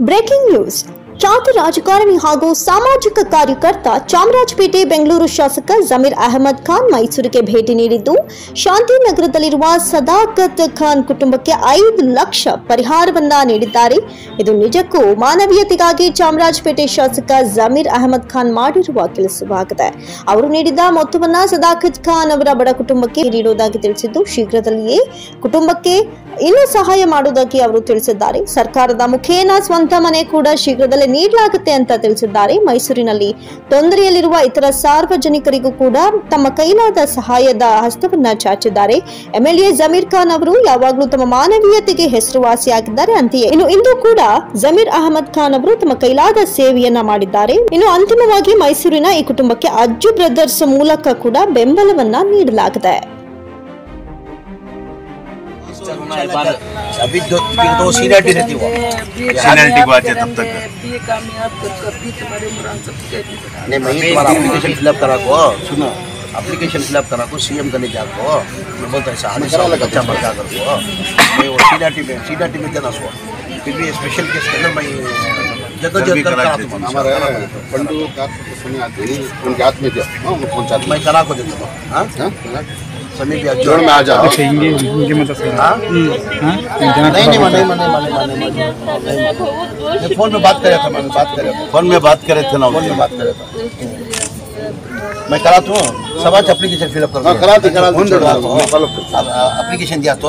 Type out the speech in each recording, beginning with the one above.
Breaking news. ಖ್ಯಾತ ರಾಜಕಾರಣಿ ಹಾಗೂ ಸಾಮಾಜಿಕ ಕಾರ್ಯಕರ್ತ ಚಾಮರಾಜಪೇಟೆ, ಬೆಂಗಳೂರು ಶಾಸಕ ಜಮೀರ್ ಅಹಮದ್ ಖಾನ್ ಮೈಸೂರಿಗೆ ಭೇಟಿ ನೀಡಿದ್ದು, ಶಾಂತಿನಗರದಲ್ಲಿರುವ ಸದಾಕತ್ ಖಾನ್ ಕುಟುಂಬಕ್ಕೆ ಐದು ಲಕ್ಷ ಪರಿಹಾರವನ್ನ ನೀಡಿದ್ದಾರೆ. ಇದು ನಿಜಕ್ಕೂ ಮಾನವೀಯತೆಗಾಗಿ ಚಾಮರಾಜಪೇಟೆ ಶಾಸಕ ಜಮೀರ್ ಅಹಮದ್ ಖಾನ್ ಮಾಡಿರುವ ಕೆಲಸವಾಗಿದೆ. ಅವರು ನೀಡಿದ ಮೊತ್ತವನ್ನ ಸದಾಕತ್ ಖಾನ್ ಅವರ ಬಡ ಕುಟುಂಬಕ್ಕೆ ನೀಡುವುದಾಗಿ ತಿಳಿಸಿದ್ದು, ಶೀಘ್ರದಲ್ಲಿಯೇ ಕುಟುಂಬಕ್ಕೆ ಇನ್ನೂ ಸಹಾಯ ಮಾಡುವುದಾಗಿ ಅವರು ತಿಳಿಸಿದ್ದಾರೆ. ಸರ್ಕಾರದ ಮುಖೇನ ಸ್ವಂತ ಮನೆ ಕೂಡ ಶೀಘ್ರದಲ್ಲೇ ನೀಡಲಾಗುತ್ತೆ ಅಂತ ತಿಳಿಸಿದ್ದಾರೆ. ಮೈಸೂರಿನಲ್ಲಿ ತೊಂದರೆಯಲ್ಲಿರುವ ಇತರ ಸಾರ್ವಜನಿಕರಿಗೂ ಕೂಡ ತಮ್ಮ ಕೈಲಾದ ಸಹಾಯದ ಹಸ್ತವನ್ನ ಚಾಚಿದ್ದಾರೆ. ಎಂಎಲ್ಎ ಜಮೀರ್ ಖಾನ್ ಅವರು ಯಾವಾಗಲೂ ತಮ್ಮ ಮಾನವೀಯತೆಗೆ ಹೆಸರುವಾಸಿಯಾಗಿದ್ದಾರೆ. ಅಂತೆಯೇ ಇನ್ನು ಇಂದು ಕೂಡ ಜಮೀರ್ ಅಹಮದ್ ಖಾನ್ ಅವರು ತಮ್ಮ ಕೈಲಾದ ಸೇವೆಯನ್ನ ಮಾಡಿದ್ದಾರೆ. ಇನ್ನು ಅಂತಿಮವಾಗಿ ಮೈಸೂರಿನ ಈ ಕುಟುಂಬಕ್ಕೆ ಅಜ್ಜು ಬ್ರದರ್ಸ್ ಮೂಲಕ ಕೂಡ ಬೆಂಬಲವನ್ನ ನೀಡಲಾಗಿದೆ. अभी दो दो सीनियरिटी रहती वो सीनियरिटी को आज तब तक नहीं मैं तुम्हारा एप्लीकेशन फिलअप करा को सुनो एप्लीकेशन फिलअप करा को सीएम करने जा को मैं बोलता ऐसा हानि साल बच्चा मर जा कर को मैं वो सीनियरिटी में सीनियरिटी में देना सो फिर भी स्पेशल केस के अंदर मैं जद्दोजहद कर दूँगा हमारे पंडू कार्तिक सुनी आती उनके हाथ में दो हाँ उनको पहुँचा मैं करा को देता हूँ हाँ हाँ? समीप जोड़ में आ जाओ हाँ। नहीं नहीं माने माने माने माने माने। फ़ोन में बात कर रहा था मैं बात कर रहा था। फ़ोन में बात करे थे ना फ़ोन में बात कर रहा था। मैं करा तो समाज एप्लीकेशन फिलअप कर हाँ, करा दी, करा दी, फ़ोन चलो, दिला हाँ। एप्लीकेशन दिया तो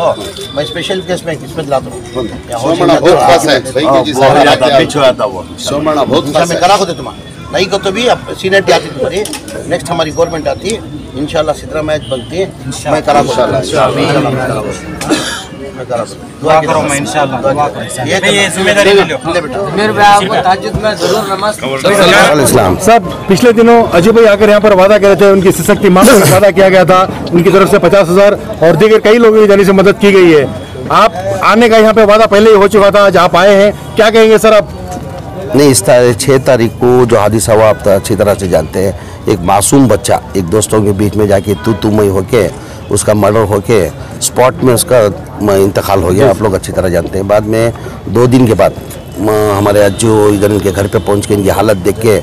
मैं स्पेशल केस में किसमें दिलाता हूँ। या सोमना बहुत है, पास है। सही हाँ, जी ज़्यादा साहब पीछे आता वो। सोमना बहुत पास मैं करा को दे तुम्हारा। नहीं को तो भी अब सीनियरिटी आती तुम्हारी नेक्स्ट हमारी गवर्नमेंट आती। इंशाल्लाह सितरा मैच बनती मैं करा मैं करा को दुआ करो मैं इंशाल्लाह ये ये ज़िम्मेदारी ले लो मेरे भाई आपको ताजुद में ज़रूर नमाज़ इस्लाम साहब पिछले दिनों अजय भाई आकर यहाँ पर वादा कर रहे थे उनकी सशक्ति माँ का वादा किया गया था उनकी तरफ़ से पचास हज़ार और दीगर कई लोगों की जानी से मदद की गई है। आप आने का यहाँ पे वादा पहले ही हो चुका था आज आप आए हैं। क्या कहेंगे सर आप? नहीं इस तारीख छः तारीख को जो हादिसा हुआ आप तो अच्छी तरह से जानते हैं। एक मासूम बच्चा, एक दोस्तों के बीच में जाके तू तू मई होके, उसका मर्डर होके स्पॉट में उसका इंतकाल हो गया, आप लोग अच्छी तरह जानते हैं। बाद में दो दिन के बाद हमारे अज्जू इधर इनके घर पे पहुँच के इनकी हालत देख के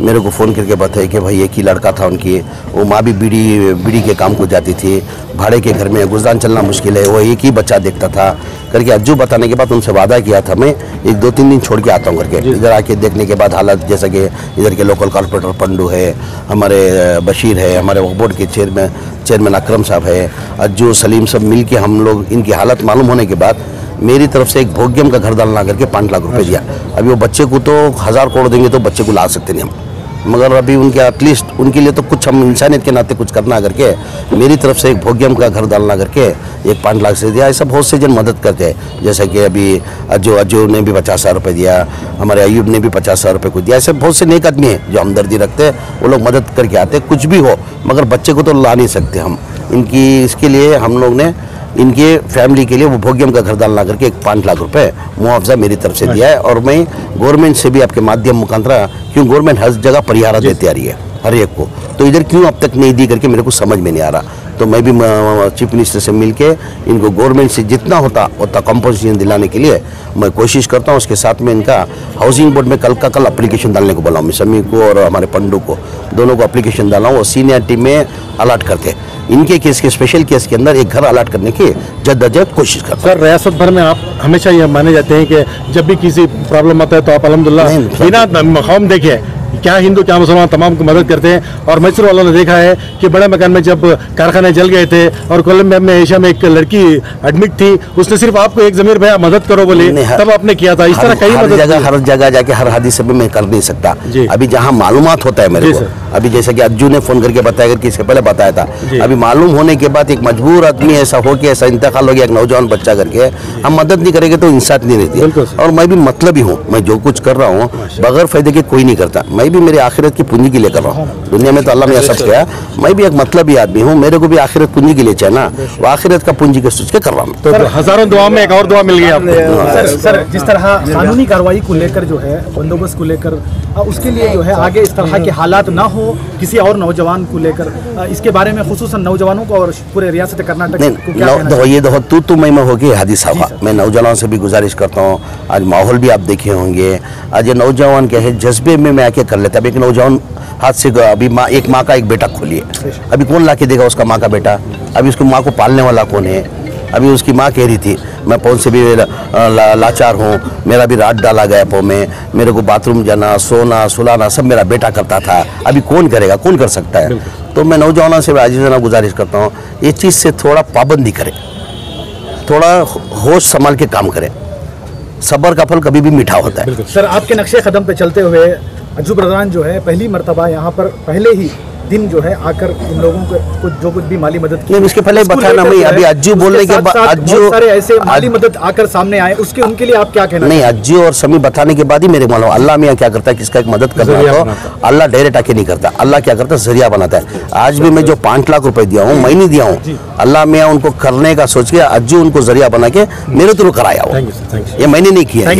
मेरे को फ़ोन करके बताया कि भाई एक ही लड़का था उनकी वो माँ भी बीड़ी बीड़ी के काम को जाती थी भाड़े के घर में गुजरान चलना मुश्किल है वो एक ही बच्चा देखता था। करके अज्जू बताने के बाद उनसे वादा किया था मैं एक दो तीन दिन छोड़ के आता हूँ करके। इधर आके देखने के बाद हालत जैसा कि इधर के लोकल कॉर्पोरेटर पंडू है हमारे बशीर है हमारे बोर्ड के चेयरमैन चेयरमैन अक्रम साहब है। अज्जू सलीम सब मिल के हम लोग इनकी हालत मालूम होने के बाद मेरी तरफ़ से एक भोग्यम का घर डालना करके पाँच लाख रुपए दिया। अभी वो बच्चे को तो हज़ार करोड़ देंगे तो बच्चे को ला सकते नहीं हम। मगर अभी उनके एटलीस्ट उनके लिए तो कुछ हम इंसानियत के नाते कुछ करना करके, मेरी तरफ़ से एक भोग्यम का घर डालना करके एक पाँच लाख से दिया। ऐसा बहुत से जन मदद करते हैं जैसे कि अभी अजो अजो ने भी पचास हज़ार रुपये दिया, हमारे अयूब ने भी पचास हज़ार रुपये को दिया। ऐसे बहुत से नेक आदमी हैं जो हमदर्दी रखते हैं, वो लोग मदद करके आते हैं, कुछ भी हो, मगर बच्चे को तो ला नहीं सकते हम। इनकी, इसके लिए हम लोग ने इनके फैमिली के लिए वो भोग्यम का घर डालना करके एक पाँच लाख रुपए मुआवजा मेरी तरफ़ से दिया है और मैं गवर्नमेंट से भी आपके माध्यम मुखांतरा क्यों गवर्नमेंट हर जगह परिहारा देती आ रही है हर एक को। तो इधर क्यों अब तक नहीं दी करके मेरे को समझ में नहीं आ रहा। तो मैं भी चीफ मिनिस्टर से मिलके इनको गवर्नमेंट से जितना होता उतना कंपोजिशन दिलाने के लिए मैं कोशिश करता हूँ। उसके साथ में इनका हाउसिंग बोर्ड में कल का कल अप्लीकेशन डालने को बोला हूँ मैं समी को और हमारे पंडू को। दोनों को एप्लीकेशन डाला हूँ और सीनियरिटी में अलर्ट करके। इनके केस के स्पेशल केस के अंदर एक घर अलर्ट करने की जद्दोजहद कोशिश कर सर रियासत भर में आप हमेशा ये माने जाते हैं कि जब भी किसी प्रॉब्लम आता है तो आप अलहमदिल्ला बिना मकाम देखे क्या हिंदू क्या मुसलमान तमाम को मदद करते हैं। और मैसूर वालों ने देखा है कि बड़े मकान में जब कारखाने जल गए थे और कोलंबिया में एशिया में एक लड़की एडमिट थी उसने सिर्फ़ आपको एक जमीर भैया मदद करो बोले तब आपने किया था। इस तरह कई मदद जगह हर जगह जाके हर हादिसे में मैं कर नहीं सकता। अभी जहाँ मालूम होता है मेरे को अभी जैसे कि अज्जू ने फ़ोन करके बताया कि इससे पहले बताया था। अभी मालूम होने के बाद एक मजबूर आदमी ऐसा हो के ऐसा इंतकाल हो गया एक नौजवान बच्चा करके हम मदद नहीं करेंगे तो इंसाफ नहीं रहती और मैं भी मतलब ही हूँ मैं जो कुछ कर रहा हूँ बगैर फ़ायदे के कोई नहीं करता। मैं भी मेरे आखिरत की पूंजी के लिए कर रहा हूँ। दुनिया में तो अल्लाह में सब किया मैं भी एक मतलबी आदमी हूँ मेरे को भी आखिरत पूंजी के लिए चाहिए ना। वो आखिरत का पूंजी के सोच के कर रहा हूँ। तो हज़ारों दुआ में एक और दुआ मिल गई आपको। सर सर जिस तरह कानूनी कार्रवाई को लेकर जो है बंदोबस्त को लेकर उसके लिए जो है आगे इस तरह के हालात ना हो किसी और नौजवान को लेकर इसके बारे में खुसूसन नौजवानों को और पूरे रियासत कर्नाटक को ये देखो तू तू मैं में होगी हादिसा हुआ मैं नौजवानों से भी गुजारिश करता हूँ। आज माहौल भी आप देखे होंगे। आज ये नौजवान क्या है जज्बे में मैं आके कर लेता अब एक नौजवान हाथ से अभी माँ एक माँ का एक बेटा खोलिए अभी कौन ला के देगा उसका माँ का बेटा? अभी उसको माँ को पालने वाला कौन है? अभी उसकी माँ कह रही थी मैं पौन से भी ला, लाचार हूँ मेरा भी रात डाला गया पौ में मेरे को बाथरूम जाना सोना सुलाना सब मेरा बेटा करता था। अभी कौन करेगा? कौन कर सकता है? तो मैं नौजवानों से आजीजना गुजारिश करता हूँ ये चीज़ से थोड़ा पाबंदी करें। थोड़ा होश संभाल के काम करें। सबर का फल कभी भी मीठा होता है। सर आपके नक्शे कदम पे चलते हुए अज्जू प्रधान जो है पहली मर्तबा यहाँ पर पहले ही दिन जो है आकर इन लोगों को कुछ जो कुछ भी माली मदद की नहीं, उसके पहले बताना है, अभी अज्जू बोलने के बाद- अज्जू- सारे ऐसे माली मदद आकर सामने आए उसके उनके लिए आप क्या कहना नहीं अज्जू और समी बताने के बाद ही मेरे मालूम अल्लाह मियाँ क्या करता है किसका एक मदद करना तो अल्लाह डायरेक्ट आके नहीं करता अल्लाह क्या करता है ज़रिया बनाता है। आज भी मैं जो पाँच लाख रुपए दिया हूँ मैं नहीं दिया हूँ अल्लाह मियाँ उनको करने का सोच के अज्जू उनको ज़रिया बना के मेरे थ्रू कराया यू सर थैंक यू ये मैंने नहीं किया।